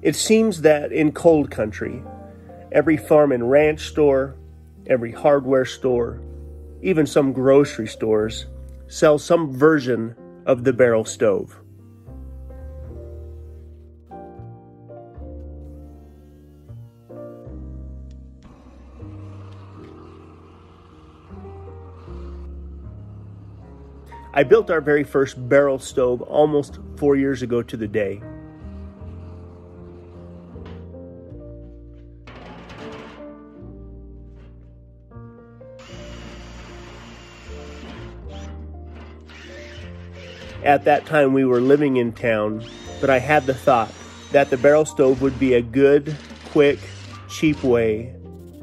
It seems that in cold country, every farm and ranch store, every hardware store, even some grocery stores sell some version of the barrel stove. I built our very first barrel stove almost four years ago to the day. At that time, we were living in town, but I had the thought that the barrel stove would be a good, quick, cheap way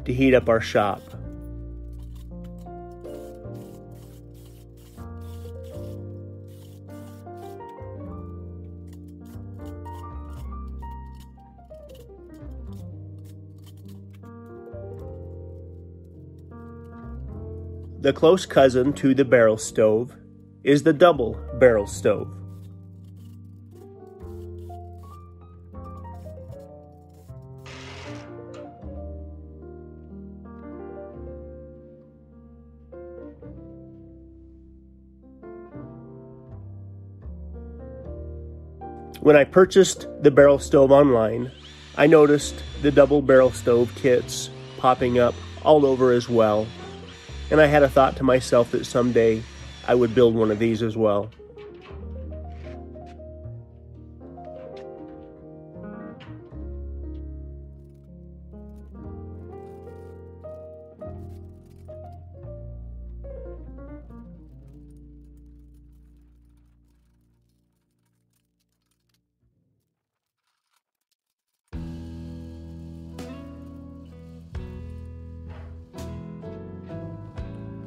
to heat up our shop. The close cousin to the barrel stove is the double barrel stove. When I purchased the barrel stove online, I noticed the double barrel stove kits popping up all over as well, and I had a thought to myself that someday I would build one of these as well.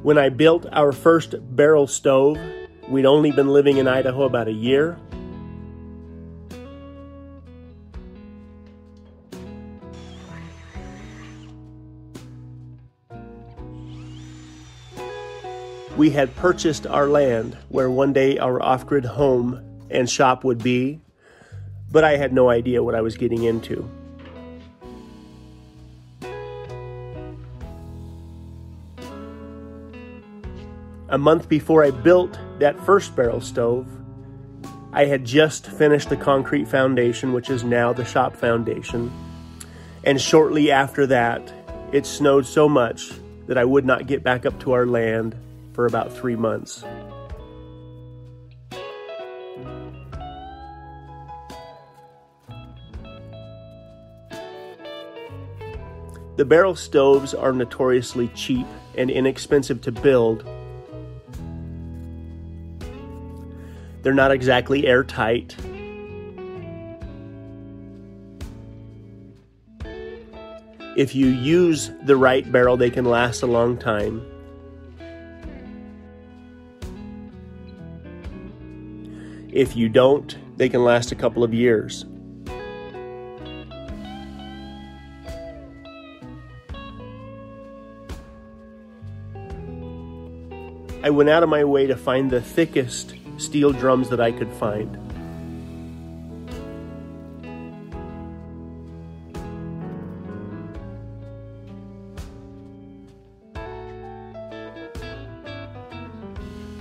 When I built our first barrel stove, we'd only been living in Idaho about a year. We had purchased our land where one day our off grid home and shop would be, but I had no idea what I was getting into. A month before I built that first barrel stove, I had just finished the concrete foundation, which is now the shop foundation. And shortly after that, it snowed so much that I would not get back up to our land for about three months. The barrel stoves are notoriously cheap and inexpensive to build They're not exactly airtight. If you use the right barrel, they can last a long time. If you don't, they can last a couple of years. I went out of my way to find the thickest steel drums that I could find.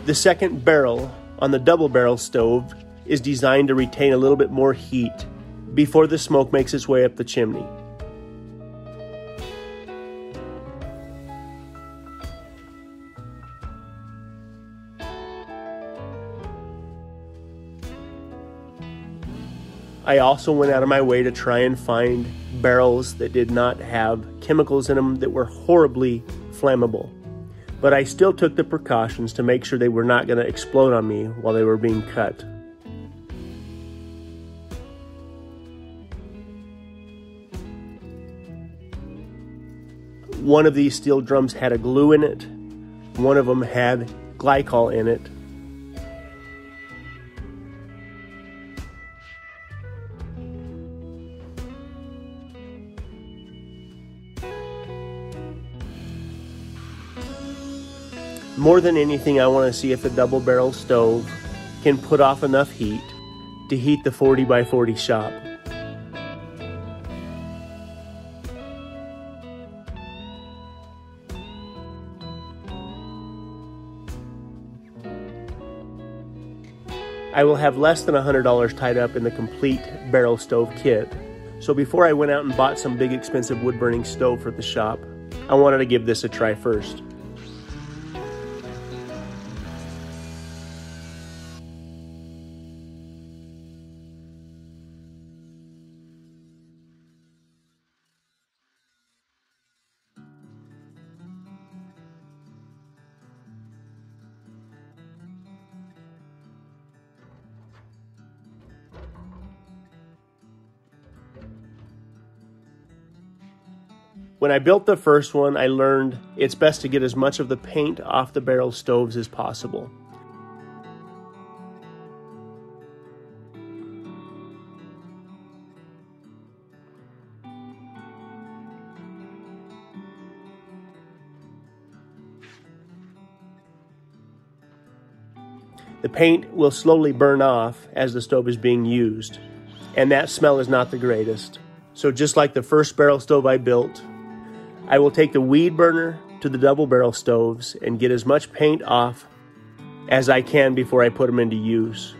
The second barrel on the double barrel stove is designed to retain a little bit more heat before the smoke makes its way up the chimney. I also went out of my way to try and find barrels that did not have chemicals in them that were horribly flammable. But I still took the precautions to make sure they were not going to explode on me while they were being cut. One of these steel drums had a glue in it, one of them had glycol in it, More than anything, I want to see if the double barrel stove can put off enough heat to heat the 40 by 40 shop. I will have less than $100 tied up in the complete barrel stove kit. So before I went out and bought some big expensive wood burning stove for the shop, I wanted to give this a try first. When I built the first one, I learned it's best to get as much of the paint off the barrel stoves as possible. The paint will slowly burn off as the stove is being used, and that smell is not the greatest. So just like the first barrel stove I built, I will take the weed burner to the double barrel stoves and get as much paint off as I can before I put them into use.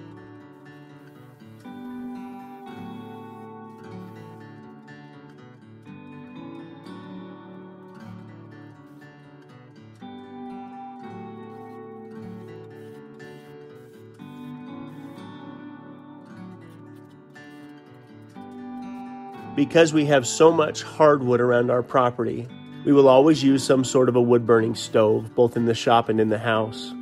Because we have so much hardwood around our property, we will always use some sort of a wood burning stove, both in the shop and in the house.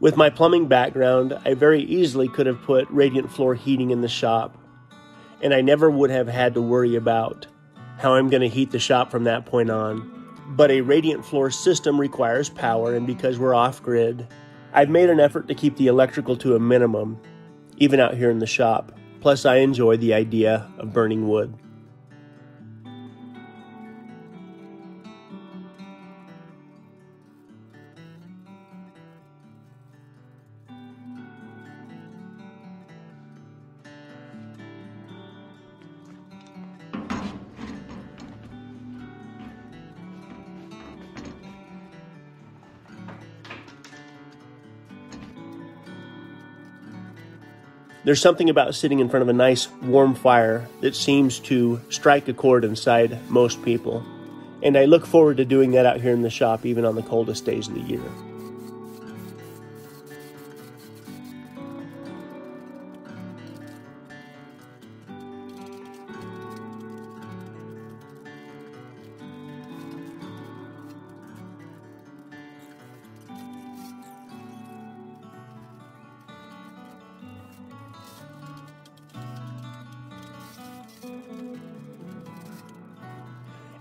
With my plumbing background, I very easily could have put radiant floor heating in the shop, and I never would have had to worry about how I'm going to heat the shop from that point on. But a radiant floor system requires power, and because we're off grid, I've made an effort to keep the electrical to a minimum, even out here in the shop. Plus, I enjoy the idea of burning wood. There's something about sitting in front of a nice warm fire that seems to strike a chord inside most people. And I look forward to doing that out here in the shop, even on the coldest days of the year.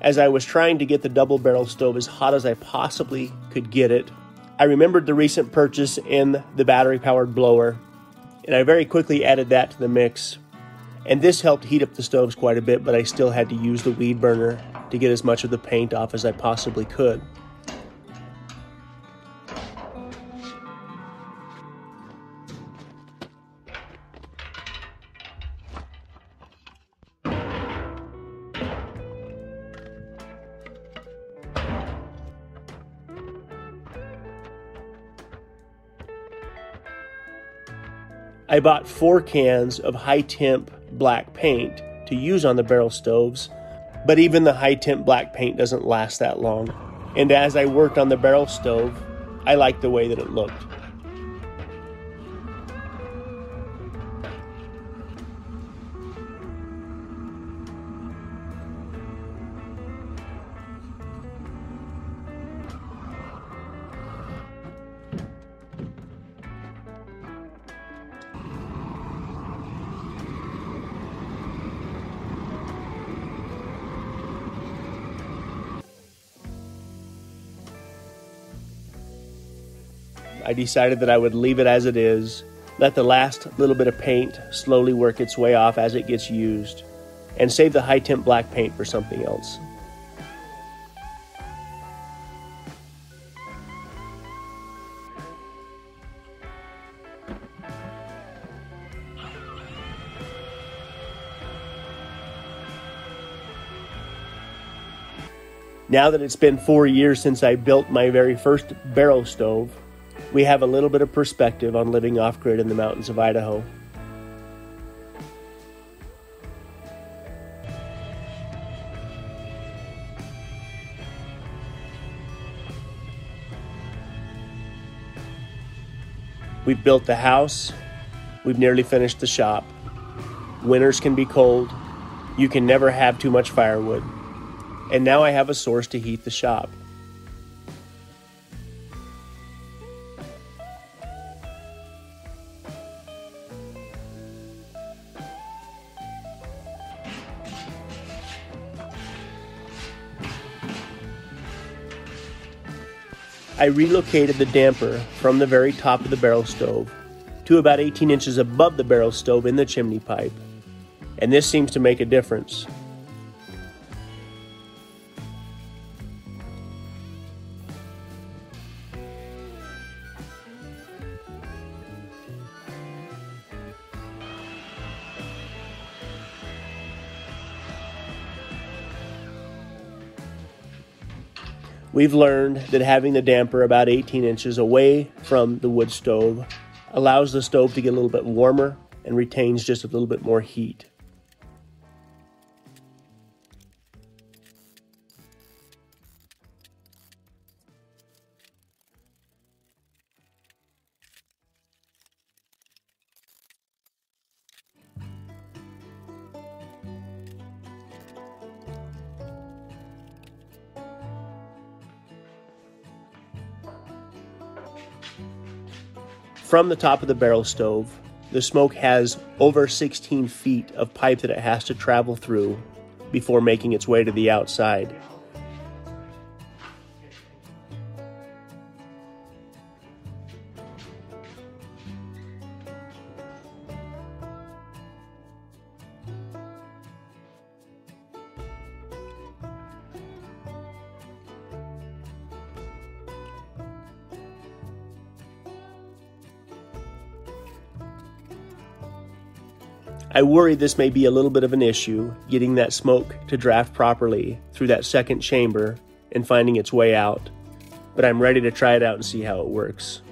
As I was trying to get the double barrel stove as hot as I possibly could get it. I remembered the recent purchase in the battery powered blower, and I very quickly added that to the mix. And this helped heat up the stoves quite a bit, but I still had to use the weed burner to get as much of the paint off as I possibly could. I bought four cans of high temp black paint to use on the barrel stoves, but even the high temp black paint doesn't last that long. And as I worked on the barrel stove, I liked the way that it looked. I decided that I would leave it as it is, let the last little bit of paint slowly work its way off as it gets used, and save the high temp black paint for something else. Now that it's been four years since I built my very first barrel stove, we have a little bit of perspective on living off grid in the mountains of Idaho. We've built the house. We've nearly finished the shop. Winters can be cold. You can never have too much firewood. And now I have a source to heat the shop. I relocated the damper from the very top of the barrel stove to about 18 inches above the barrel stove in the chimney pipe, and this seems to make a difference. We've learned that having the damper about 18 inches away from the wood stove allows the stove to get a little bit warmer and retains just a little bit more heat. From the top of the barrel stove, the smoke has over 16 feet of pipe that it has to travel through before making its way to the outside. I worry this may be a little bit of an issue getting that smoke to draft properly through that second chamber and finding its way out, but I'm ready to try it out and see how it works.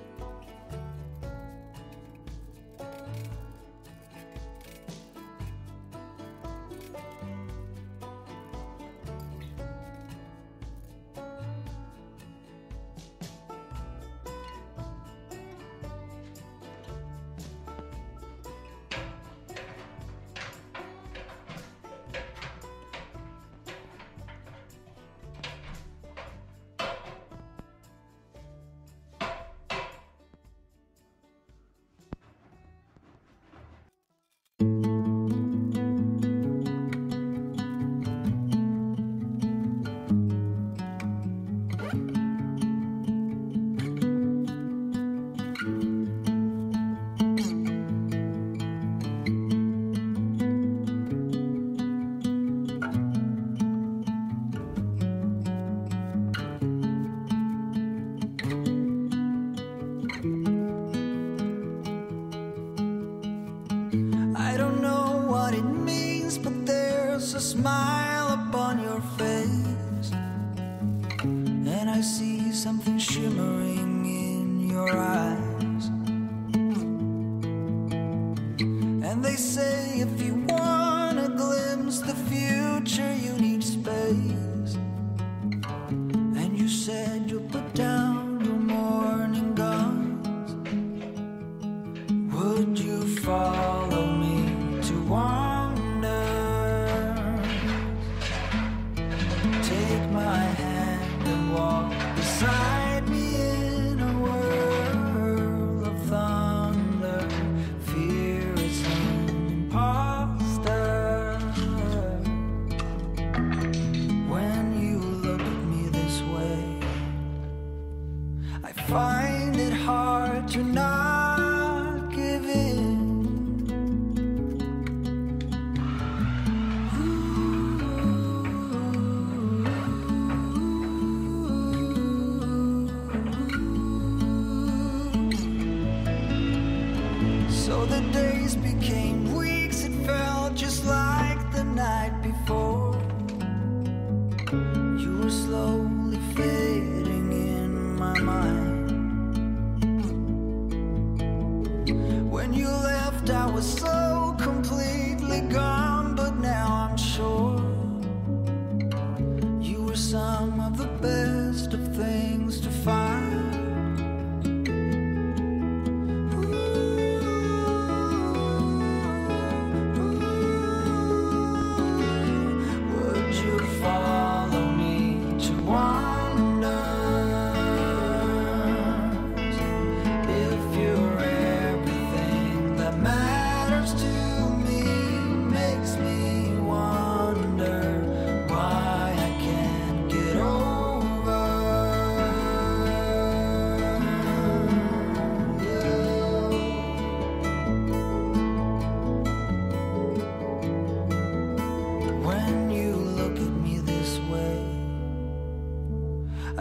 So the days became weeks, it felt just like the night before.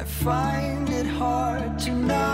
I find it hard to not